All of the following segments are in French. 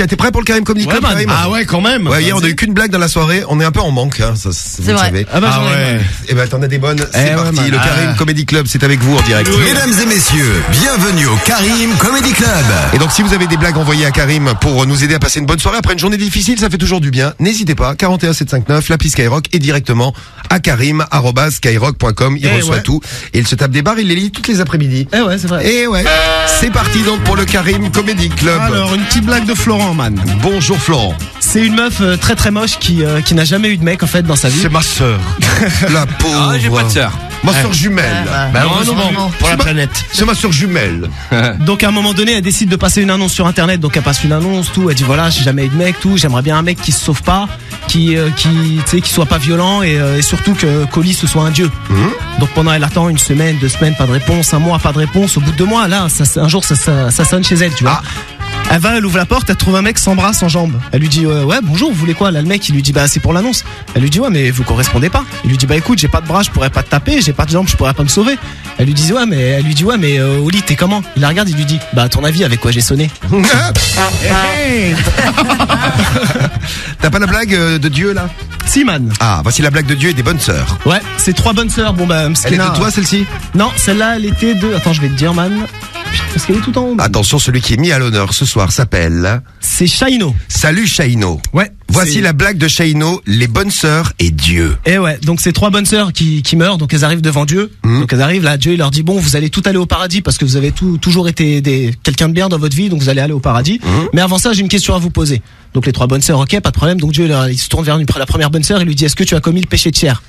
Tiens, t'es prêt pour le Karim Comedy Ouais, Club. Karim Ah ouais, quand même. Ouais, hier on a eu qu'une blague dans la soirée, on est un peu en manque, hein, ça, vous C'est le vrai. savez. Ah bah, j'en ai, man. Eh ben t'en as des bonnes, c'est ouais, parti, le Karim Ah. Comedy Club, c'est avec vous en direct. Mesdames et messieurs, bienvenue au Karim Comedy Club. Et donc si vous avez des blagues envoyées à Karim pour nous aider à passer une bonne soirée après une journée difficile, ça fait toujours du bien. N'hésitez pas, 41 759, l'appli Skyrock et directement à karim@skyrock.com, il Eh reçoit ouais. tout et il se tape des barres, il les lit toutes les après-midi. Eh ouais, c'est vrai. Et ouais, c'est parti donc pour le Karim Comedy Club. Alors, une petite blague de Florent, Bonjour Florent. C'est une meuf euh, très très moche qui, euh, qui n'a jamais eu de mec en fait dans sa vie. ma sœur. La pauvre. Ah, j'ai pas de sœur. Ma soeur jumelle. Bah, heureusement, non. pour la C'est ma- planète. C'est ma soeur jumelle. Donc à un moment donné, elle décide de passer une annonce sur internet. Donc elle passe une annonce, tout. Elle dit voilà, j'ai jamais eu de mec, tout. J'aimerais bien un mec qui se sauve pas, qui euh, qui tu sais, qui soit pas violent et, euh, et surtout que Colis ce soit un dieu. Donc pendant elle attend une semaine, deux semaines, pas de réponse, un mois, pas de réponse. Au bout de deux mois, là, ça, un jour, ça, ça, ça sonne chez elle, tu vois. Elle va, elle ouvre la porte, elle trouve un mec sans bras, sans jambes. Elle lui dit euh, ouais bonjour, vous voulez quoi? Là le mec il lui dit bah c'est pour l'annonce. Elle lui dit ouais mais vous correspondez pas. Il lui dit bah écoute j'ai pas de bras, je pourrais pas te taper, j'ai pas de jambes, je pourrais pas me sauver. Elle lui dit ouais mais elle lui dit ouais mais euh, Oli t'es comment? Il la regarde, il lui dit bah à ton avis avec quoi j'ai sonné? T'as pas la blague euh, de Dieu là? Si man. Ah, voici la blague de Dieu et des bonnes sœurs. Ouais c'est trois bonnes sœurs. Bon bah Elle est de toi celle-ci? Non celle-là elle était de attends je vais te dire man. Parce qu'elle est tout en haut. Attention, celui qui est mis à l'honneur ce soir s'appelle C'est Shaino. Salut Shaino. Ouais. Voici la blague de Shaino, les bonnes sœurs et Dieu. Et ouais, donc c'est trois bonnes sœurs qui, qui meurent, donc elles arrivent devant Dieu. Mhm. Donc elles arrivent là, Dieu il leur dit bon, vous allez tout aller au paradis parce que vous avez tout, toujours été des quelqu'un de bien dans votre vie, donc vous allez aller au paradis. Mais avant ça, j'ai une question à vous poser. Donc les trois bonnes sœurs, ok, pas de problème. Donc Dieu il, se tourne vers une- la première bonne sœur, il lui dit est-ce que tu as commis le péché de chair?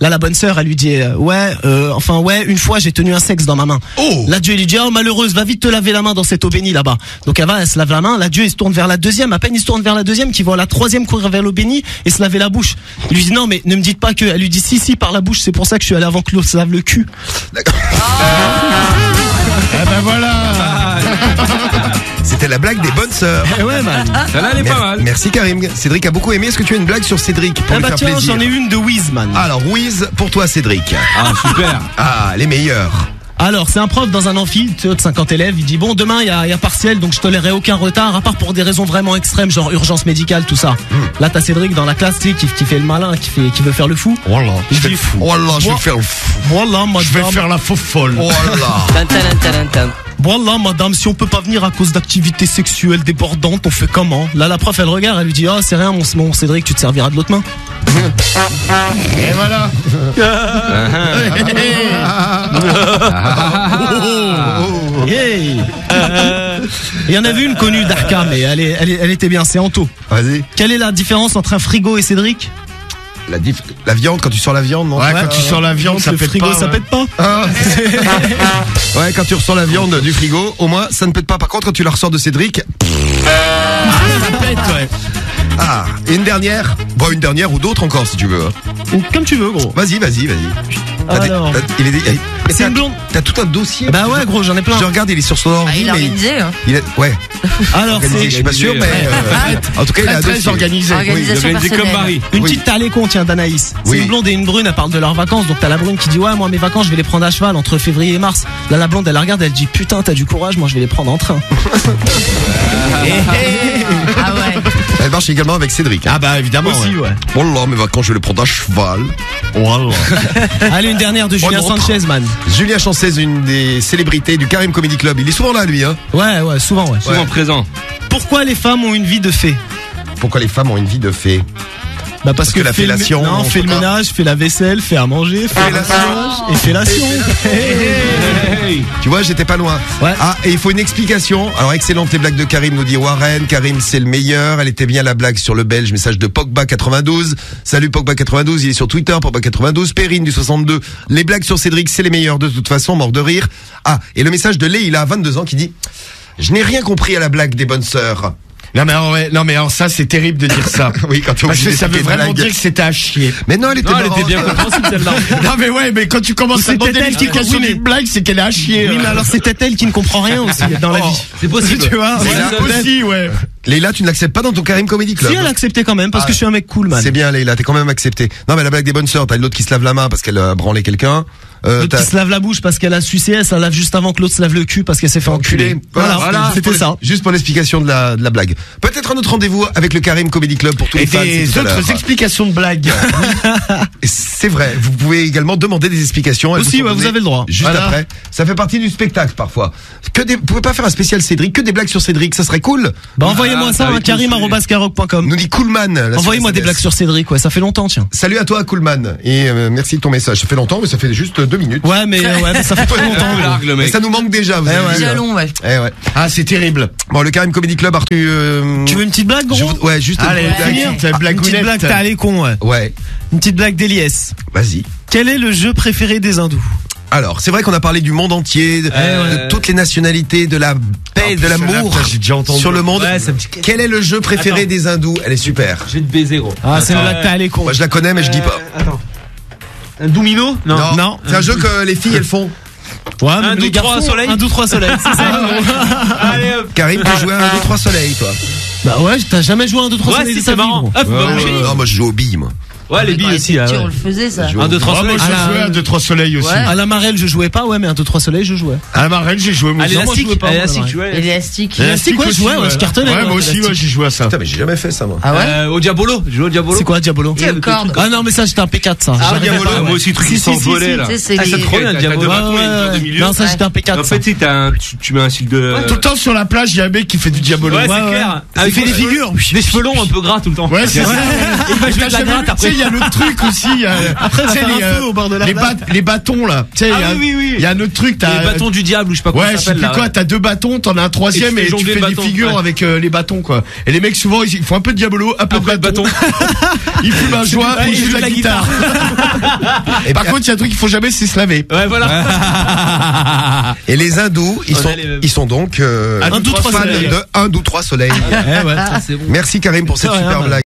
Là, la bonne sœur, elle lui dit euh, ouais, euh, enfin ouais, une fois j'ai tenu un sexe dans ma main. Oh Là, Dieu il lui dit oh malheureuse, va vite te laver la main dans cette eau bénie là-bas. Donc elle va, elle se lave la main. Là, Dieu il se tourne vers la deuxième. À peine il se tourne vers la deuxième, qui voit la troisième courir vers l'eau bénie et se laver la bouche. Il lui dit non mais ne me dites pas que. Elle lui dit si si par la bouche. C'est pour ça que je suis allé avant que l'eau se lave le cul. Eh ben voilà. C'était la blague des bonnes sœurs. Eh ouais man. Celle-là, elle est Mer- pas mal. Merci Karim. Cédric a beaucoup aimé. Est-ce que tu as une blague sur Cédric pour Ah lui bah faire tiens, plaisir j'en ai une de Wiz man. Alors, Wiz, pour toi Cédric. Ah, super. Ah, les meilleurs. Alors, c'est un prof dans un amphi tu sais, de 50 élèves. Il dit bon, demain il y a, il y a partiel, donc je tolérerai aucun retard, à part pour des raisons vraiment extrêmes, genre urgence médicale, tout ça. Là, t'as Cédric dans la classe, tu sais, qui, qui fait le malin, qui fait, qui veut faire le fou. Voilà. Il Je fais dit, le fou. Oh là, je vais faire le fou. Voilà, madame. Je vais faire la faux folle. Là. Tan, tan, tan, tan, tan. Voilà, madame, si on peut pas venir à cause d'activités sexuelles débordantes, on fait comment? Là, la prof, elle regarde, elle lui dit, oh, c'est rien, mon, mon Cédric, tu te serviras de l'autre main. Et voilà. Hey Euh, Il y en avait une connue d'Arca, mais elle, est, elle, est- elle était bien, c'est Anto. Vas-y. Quelle est la différence entre un frigo et Cédric? La, viande, quand tu sors la viande, non? Ouais, quand tu sors la viande, ça Le pète frigo, pas. ça ouais. pète pas Ah. Ouais, quand tu ressors la viande du frigo, au moins ça ne pète pas. Par contre, quand tu la ressors de Cédric, Ça pète, ouais. ah, et une dernière. Bon, une dernière ou d'autres encore si tu veux. hein. Ou Comme tu veux, gros. Vas-y, vas-y, vas-y. Alors. il est, C'est t'as- une blonde. T'as tout un dossier. Bah ouais, gros, j'en ai plein. Je regarde, il est sur son Ah, ordi, il a mais organisé. hein. il est, ouais, Alors, organisé, je c'est suis pas sûr, mais euh, en tout cas, il a un Très, dossier. organisé. Organisé comme. Marie. une petite t'as les cons, tiens, d'Anaïs. C'est une blonde et une brune, elles parlent de leurs vacances. Donc t'as la brune qui dit, ouais, moi, mes vacances, je vais les prendre à cheval entre février et mars. Là, la blonde, elle la regarde, elle dit, putain, t'as du courage, moi, je vais les prendre en train. Ah marche également avec Cédric. hein. Ah bah évidemment. Aussi, ouais. Oh là, mes vacances, je vais le prendre à cheval. Voilà. Allez, une dernière de Julien non. Sanchez, man. Julien Chancez, une des célébrités du Karim Comedy Club. Il est souvent là, lui. Hein. Ouais, ouais, souvent, ouais. Souvent présent. Pourquoi les femmes ont une vie de fée? Pourquoi les femmes ont une vie de fée? Bah parce, que la fellation, non, peut le ménage, fait la vaisselle, fait à manger, fait Fellation. le ménage et fellation. Hey. Tu vois, j'étais pas loin. Ouais. Ah, et il faut une explication. Alors, excellente les blagues de Karim, nous dit Warren. Karim, c'est le meilleur. Elle était bien la blague sur le belge. Message de Pogba92. Salut Pogba92. Il est sur Twitter, Pogba92. Perrine du 62. Les blagues sur Cédric, c'est les meilleurs de toute façon. Mort de rire. Ah, et le message de Leïla, 22 ans, qui dit Je n'ai rien compris à la blague des bonnes sœurs. Non mais alors, ouais, non mais alors ça c'est terrible de dire ça. Oui, quand tu Parce que ça veut vraiment dire que c'était à chier. Mais non, elle était Non, elle marrante. était bien compréhensible celle-là. non mais ouais, mais quand tu commences à C'était demander elle qui l'explication d'une blague, c'est qu'elle est à chier. Oui, mais alors peut-être elle qui ne comprend rien aussi dans la vie. C'est possible. Tu vois C'est là aussi, ouais. Leïla, tu ne l'acceptes pas dans ton Karim Comedy Club Si elle a accepté quand même parce Ah. que je suis un mec cool man. C'est bien Leïla, t'es quand même accepté. Non mais la blague des bonnes sœurs, t'as l'autre qui se lave la main parce qu'elle a branlé quelqu'un. Euh, L'autre qui se lave la bouche parce qu'elle a sucé, elle se la lave juste avant que l'autre se lave le cul parce qu'elle s'est fait enculer. Voilà, Juste c'était ça. Juste pour l'explication de la, de la blague. Peut-être un autre rendez-vous avec le Karim Comedy Club pour tous Et les fans. des l'heure. autres explications de blagues. C'est vrai. Vous pouvez également demander des explications. Elles Aussi, ouais, vous avez le droit. Juste Voilà. après. Ça fait partie du spectacle parfois. Que des, vous pouvez pas faire un spécial Cédric, que des blagues sur Cédric, ça serait cool. Bah envoyez-moi ça à karim@skyrock.com. Nous dit Coolman. Envoyez-moi des blagues sur Cédric, ouais, ça fait longtemps, tiens. Salut à toi Coolman et euh, merci de ton message. Ça fait longtemps, mais ça fait juste deux minutes. Ouais, mais euh, ouais, mais ça fait trop longtemps. gros. Largue le Mais mec. ça nous manque déjà. Vous Eh avez vu, long, ouais. Eh ouais. Ah, c'est terrible. Bon, le Karim Comedy Club, Arthur. euh, Tu veux une petite blague, gros Ouais, juste Allez, une petite blague. blague, t'as allé con, ouais. Ouais, Une petite blague d'Eliès. vas-y. Quel est le jeu préféré des hindous? Alors, c'est vrai qu'on a parlé du monde entier, de, ouais. de toutes les nationalités, de la paix, de l'amour J'ai déjà entendu. sur le monde. Ouais, me Quel est le jeu préféré Attends. des hindous? Elle est super. Je vais te baiser, gros. Ah, c'est une blague, t'as allé con. Moi, je la connais, mais je dis pas. Attends. Un domino? Non. non. C'est un jeu que les filles elles font. Ouais, Un, deux, trois, garçons, soleil. Un, deux, trois soleil, c'est ça Allez hop. Karim, tu jouais à un, deux, trois soleils, toi. Bah ouais, t'as jamais joué à un, deux, trois Ouais, soleil si, de c'est marrant. Hop, bah, Euh, non, moi je joue aux billes, moi. Ouais, les billes aussi, ouais. on le faisait, ça. Un, deux, trois Ah, moi, soleils. je Ah, jouais à 2-3 soleils aussi. Ouais. À la marelle, je jouais pas, ouais, mais un, deux, trois soleil, je jouais. À la marelle, j'ai joué moi aussi. tu vois. Élastique. Élastique, ouais, je jouais, ouais, je cartonnais, Ouais, moi aussi, élastique. ouais, j'ai joué à ça. Putain, mais j'ai jamais fait ça, moi. Ah ouais Euh, au Diabolo, je joue au Diabolo. C'est quoi, Diabolo. Ah non, mais ça, j'étais un P4, ça. Ah, Diabolo, moi aussi, truc qui s'envolait, là. C'est Ah, trop bien, Diabolo. Non, ça, j'étais un P4. En fait, un, tu, mets un style de. Tout le temps sur la plage, il y a un mec qui fait du diabolo. Ouais, c'est clair. Il fait des figures. Des cheveux longs un peu gras tout le temps. Ouais, c'est ça. Il va jouer de la T'as jamais gratte vu, Tu après. Il y a l'autre truc aussi. il y a- Après, tu sais, les, un euh, au bord de la les, mer. bat- les bâtons, là. Tu sais, Ah il y a- oui, oui, oui. Il y a un autre truc, Les t'as. bâtons du diable ou je sais pas comment Ouais, je sais plus là. quoi, ouais. t'as deux bâtons, t'en as un troisième Et et, tu fais tu fais le des figures ouais. avec euh, les bâtons, quoi. Et les mecs, souvent, ils, ils font un peu de diabolo, un peu Après de bâton. ils fument un joint et ils jouent de la guitare. Et, Par contre, il y a un truc qu'il faut jamais, c'est se laver. Ouais, voilà. et les hindous, ils On sont, les ils donc euh, Un, deux, trois fans soleils. de 1, 2, 3 soleils. Merci Karim pour cette super blague.